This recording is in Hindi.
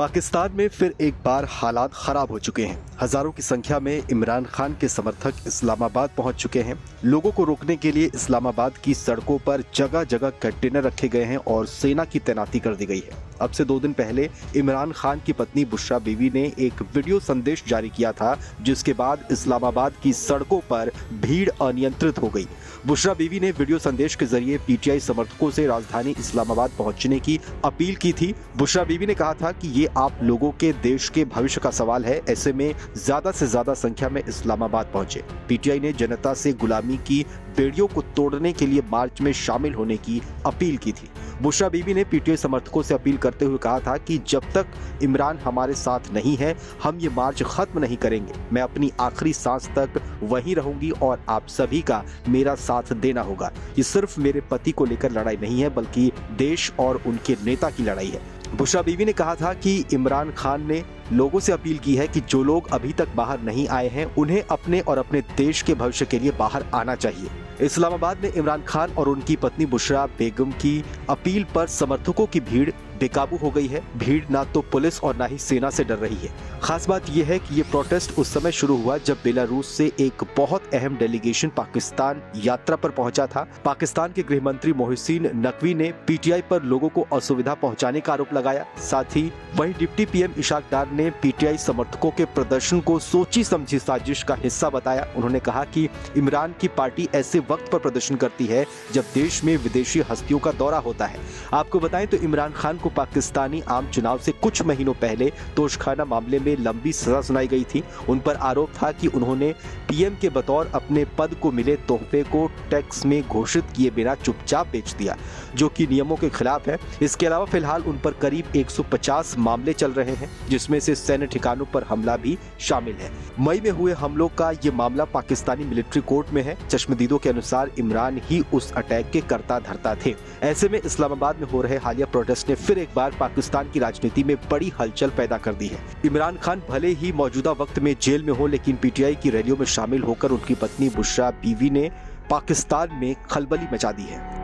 पाकिस्तान में फिर एक बार हालात खराब हो चुके हैं। हज़ारों की संख्या में इमरान खान के समर्थक इस्लामाबाद पहुँच चुके हैं। लोगों को रोकने के लिए इस्लामाबाद की सड़कों पर जगह जगह कंटेनर रखे गए हैं और सेना की तैनाती कर दी गई है। अब से दो दिन पहले इमरान खान की पत्नी बुशरा बीवी ने एक वीडियो संदेश जारी किया था, जिसके बाद इस्लामाबाद की सड़कों पर भीड़ अनियंत्रित हो गई। बुशरा बीवी ने वीडियो संदेश के ज़रिए पीटीआई समर्थकों से राजधानी इस्लामाबाद पहुँचने की अपील की थी। बुशरा बीवी ने कहा था कि ये आप लोगों के देश के भविष्य का सवाल है। ऐसे में ज़्यादा से ज़्यादा संख्या में इस्लामाबाद पहुँचे। पीटीआई ने जनता से गुलामी की, बेड़ियों को तोड़ने के लिए मार्च में शामिल होने की अपील की थी। बुशरा बीबी ने पीटीआई समर्थकों से अपील करते हुए कहा था कि जब तक इमरान हमारे साथ नहीं है, हम ये मार्च खत्म नहीं करेंगे। मैं अपनी आखिरी सांस तक वहीं रहूँगी और आप सभी का मेरा साथ देना होगा। ये सिर्फ़ मेरे पति को लेकर लड़ाई नहीं है, बल्कि देश और उनके नेता की लड़ाई है। बुशरा बीवी ने कहा था कि इमरान खान ने लोगों से अपील की है कि जो लोग अभी तक बाहर नहीं आए हैं, उन्हें अपने और अपने देश के भविष्य के लिए बाहर आना चाहिए। इस्लामाबाद में इमरान खान और उनकी पत्नी बुशरा बेगम की अपील पर समर्थकों की भीड़ बेकाबू हो गई है। भीड़ ना तो पुलिस और ना ही सेना से डर रही है। खास बात यह है कि ये प्रोटेस्ट उस समय शुरू हुआ जब बेलारूस से एक बहुत अहम डेलीगेशन पाकिस्तान यात्रा पर पहुँचा था। पाकिस्तान के गृह मंत्री मोहसिन नकवी ने पीटीआई पर लोगों को असुविधा पहुँचाने का आरोप लगाया। साथ ही वहीं डिप्टी पीएम इशाक डार ने पीटीआई समर्थकों के प्रदर्शन को सोची समझी साजिश का हिस्सा बताया। उन्होंने कहा कि इमरान की पार्टी ऐसे वक्त पर प्रदर्शन करती है जब देश में विदेशी हस्तियों का दौरा होता है। आपको बताएँ तो इमरान खान को पाकिस्तानी आम चुनाव से कुछ महीनों पहले तोशखाना मामले में लंबी सजा सुनाई गई थी। उन पर आरोप था कि उन्होंने पीएम के बतौर अपने पद को मिले तोहफे को टैक्स में घोषित किए बिना चुपचाप बेच दिया, जो कि नियमों के खिलाफ है। इसके अलावा फ़िलहाल उन पर करीब 150 मामले चल रहे हैं, जिसमें से सैन्य ठिकानों पर हमला भी शामिल है। मई में हुए हमलों का ये मामला पाकिस्तानी मिलिट्री कोर्ट में है। चश्मदीदों के अनुसार इमरान ही उस अटैक के करता धरता थे। ऐसे में इस्लामाबाद में हो रहे हालिया प्रोटेस्ट ने फिर एक बार पाकिस्तान की राजनीति में बड़ी हलचल पैदा कर दी है। इमरान खान भले ही मौजूदा वक्त में जेल में हो, लेकिन पीटीआई की रैलियों में शामिल होकर उनकी पत्नी बुशरा बीवी ने पाकिस्तान में खलबली मचा दी है।